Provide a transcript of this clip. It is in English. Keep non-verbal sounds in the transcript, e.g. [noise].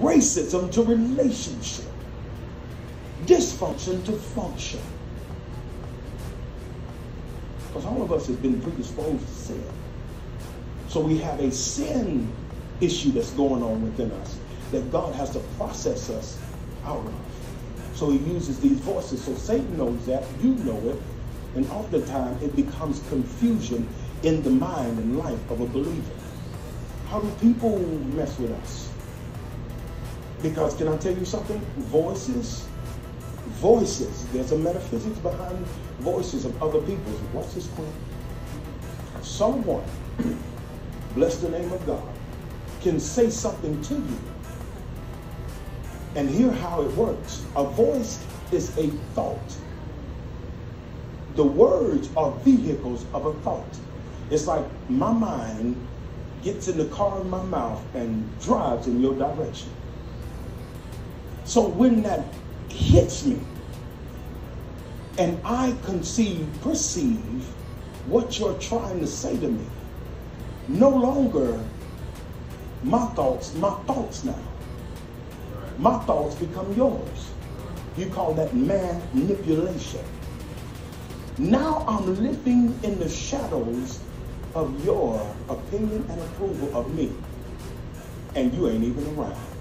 racism to relationship, dysfunction to function. Because all of us have been predisposed to sin. So we have a sin issue that's going on within us that God has to process us out of. So he uses these voices. So Satan knows that, you know it, and oftentimes it becomes confusion in the mind and life of a believer. How do people mess with us? Because can I tell you something? Voices, voices, there's a metaphysics behind voices of other people. What's this point? Someone, [clears throat] bless the name of God, can say something to you. And hear how it works. A voice is a thought. The words are vehicles of a thought. It's like my mind gets in the car in my mouth and drives in your direction. So when that hits me and I conceive, perceive what you're trying to say to me, no longer my thoughts, my thoughts now. My thoughts become yours. You call that manipulation. Now I'm living in the shadows of your opinion and approval of me. And you ain't even around.